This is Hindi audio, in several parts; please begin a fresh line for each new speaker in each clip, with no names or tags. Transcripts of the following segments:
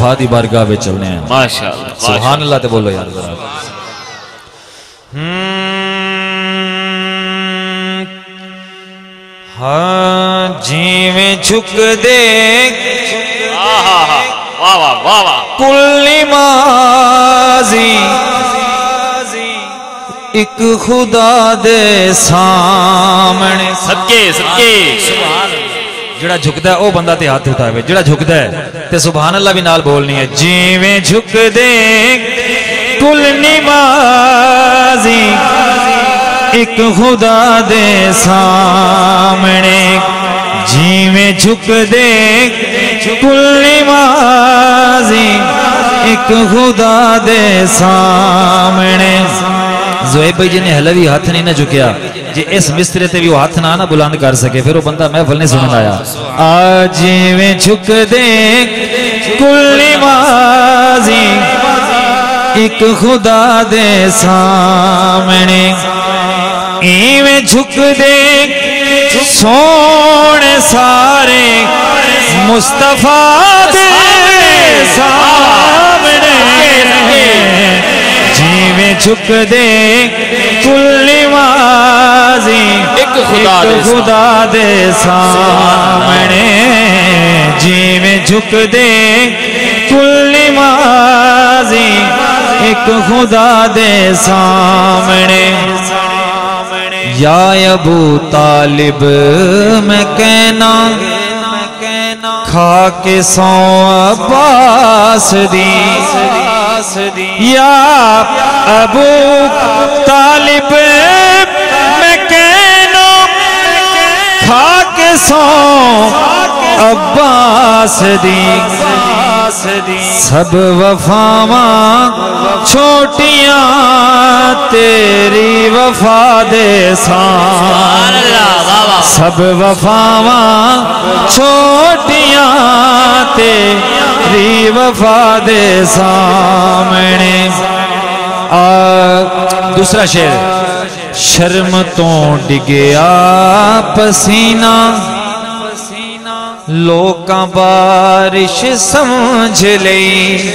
मुस्तफ़ा दी बारगाह में चलने हैं।
माशाअल्लाह
सुभान अल्लाह ते बोलो यार जरा। हाँ जीवें झुक दे।
आहा वाह वाह वाह वाह।
कुल माजी एक खुदा दे सामने।
सदके सदके।
ਜਿਹੜਾ ਝੁਕਦਾ ਹੈ ਉਹ ਬੰਦਾ ਤੇ ਹੱਥ ਉਠਾਵੇ ਜਿਹੜਾ ਝੁਕਦਾ ਹੈ ਤੇ ਸੁਭਾਨ ਅੱਲਾ ਵੀ ਨਾਲ ਬੋਲਣੀ ਹੈ ਜਿਵੇਂ ਝੁਕਦੇ ਕੁਲ ਨਿਮਾਜ਼ੀ ਇੱਕ ਖੁਦਾ ਦੇ ਸਾਹਮਣੇ ਜਿਵੇਂ ਝੁਕਦੇ ਕੁਲ ਨਿਮਾਜ਼ੀ ਇੱਕ ਖੁਦਾ ਦੇ ਸਾਹਮਣੇ जोएब भाई जी ने हले भी हाथ नहीं ना झुकया, जे इस मिस्त्रे ते भी वो हथ ना ना बुलंद कर सके, फिर वो बंदा महफल ने सुन आया। आज वे झुक दे कुल नमाजी एक खुदा दे सामने। इवे झुक दे सोने सारे, मुस्तफ़ा दे सामने। झुक दे
कुल नवाजी। एक
खुदा एक दे खुदा दे सामने जीवे झुक दे कुल नवाजी। एक खुदा दे सामने या अबू तालिब मैं कहना खा के सौ अब्बास दी। या अबू तालिब मैं कहना खा के सौ अब्बास दी। सब वफावा छोटियाँ तेरी वफा दे सब वफावा छोटियाँ तेरी वफा दे सामने। आ, दूसरा शेर। शर्म तो डिगया पसीना। लोग बारिश समझ ਲਈ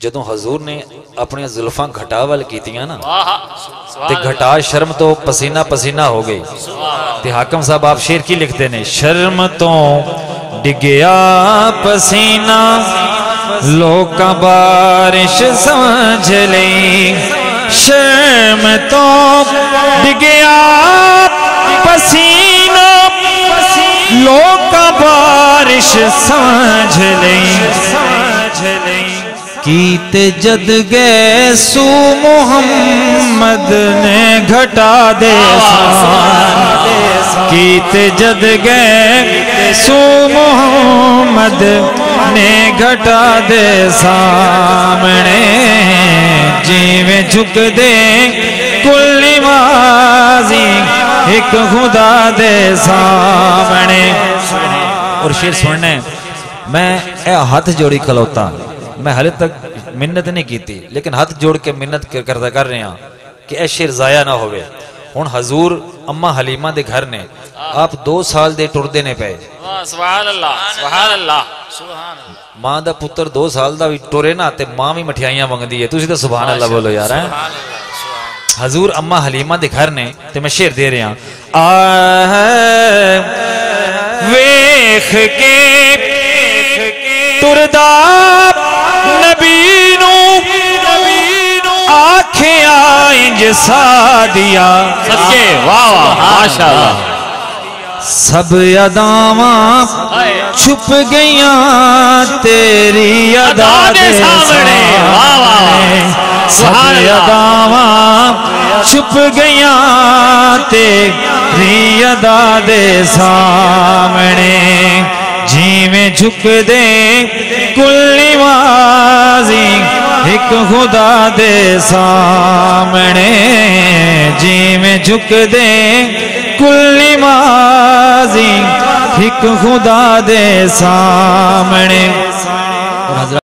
ਜਦੋਂ ਹਜ਼ੂਰ ਨੇ ਆਪਣੀਆਂ ਜ਼ੁਲਫਾਂ ਘਟਾ ਵੱਲ ਕੀਤੀਆਂ ਨਾ ਤੇ ਘਟਾ ਸ਼ਰਮ ਤੋਂ ਪਸੀਨਾ ਪਸੀਨਾ ਹੋ ਗਈ ਤੇ ਹਾਕਮ ਸਾਹਿਬ ਆਪ ਸ਼ੇਰ ਕੀ ਲਿਖਦੇ ਨੇ ਸ਼ਰਮ ਤੋਂ ਡਿੱਗਿਆ ਪਸੀਨਾ ਲੋਕਾਂ ਬਾਰਿਸ਼ ਸਮਝ ਲਈ ਸ਼ਰਮ ਤੋਂ ਡਿੱਗਿਆ ਪਸੀਨਾ ਲੋਕਾਂ ਬਾਰਿਸ਼ ਸਮਝ ਲਈ ਸਮਝ ਲਈ कीत जद गए सो मोहम्मद ने घटा दे कीते जद गए सो। मोहम्मद ने घटा दे सामने जीवे झुक दे कुल एक खुदा दे सामने और शेर सुनने मैं हाथ जोड़ी खलौता। मैं हले तक मिन्नत नहीं की थी लेकिन हाथ जोड़ के मिन्नत कर- करता कर रहे हैं कि ए शेर जाया ना होवे ਹੁਣ ਹਜ਼ੂਰ ਅੰਮਾ ਹਲੀਮਾ ਦੇ ਘਰ ਨੇ ਆਪ 2 ਸਾਲ ਦੇ ਟੁਰਦੇ ਨੇ ਪਏ
ਵਾਹ ਸੁਭਾਨ ਅੱਲਾਹ ਸੁਭਾਨ ਅੱਲਾਹ ਸੁਭਾਨ ਅੱਲਾਹ
ਮਾਂ ਦਾ ਪੁੱਤਰ 2 ਸਾਲ ਦਾ ਵੀ ਟੁਰੇ ਨਾ ਤੇ ਮਾਂ ਵੀ ਮਠਿਆਈਆਂ ਮੰਗਦੀ ਹੈ ਤੁਸੀਂ ਤਾਂ ਸੁਭਾਨ ਅੱਲਾ ਬੋਲੋ ਯਾਰ ਹੈਂ ਹਜ਼ੂਰ ਅੰਮਾ ਹਲੀਮਾ ਦੇ ਘਰ ਨੇ ਤੇ ਮੈਂ ਸ਼ੇਰ ਦੇ ਰਿਹਾ ਆ ਵੇਖ ਕੇ ਤੁਰਦਾ इंज सा दिया
सच्चे? वाह
सब अदावा छुप गया तेरी अदा दे
सामने।
सब अदावा छुप गया तेरी अदा दे सामने। जीवे झुक दे एक खुदा दे सामने जी में झुक दे कुल्ली माजी। एक खुदा दे सामने।